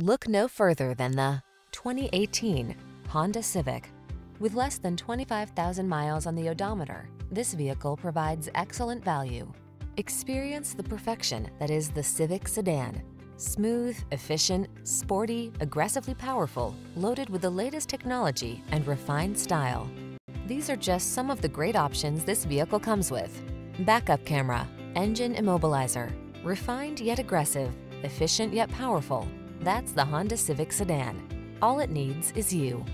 Look no further than the 2018 Honda Civic. With less than 25,000 miles on the odometer, this vehicle provides excellent value. Experience the perfection that is the Civic sedan. Smooth, efficient, sporty, aggressively powerful, loaded with the latest technology and refined style. These are just some of the great options this vehicle comes with. Backup camera, engine immobilizer, refined yet aggressive, efficient yet powerful. That's the Honda Civic Sedan. All it needs is you.